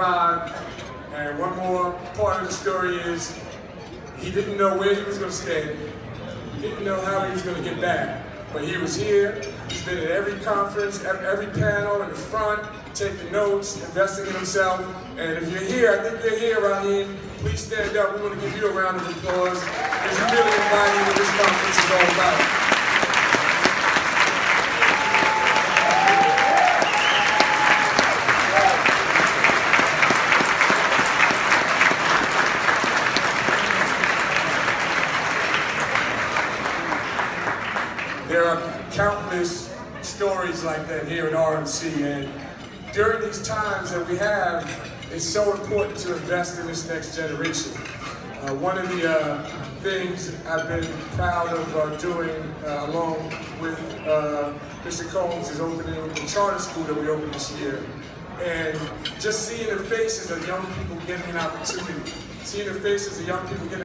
And one more part of the story is he didn't know where he was going to stay. He didn't know how he was going to get back. But he was here. He's been at every conference, every panel in the front, taking notes, investing in himself. And if you're here, I think you're here, Raheem, please stand up. We want to give you a round of applause because you really embody what this conference is all about. There are countless stories like that here at RMC, and during these times that we have, it's so important to invest in this next generation. Uh, one of the uh, things I've been proud of uh, doing, uh, along with uh, Mr. Combs, is opening the charter school that we opened this year. And just seeing the faces of young people getting an opportunity, seeing the faces of young people getting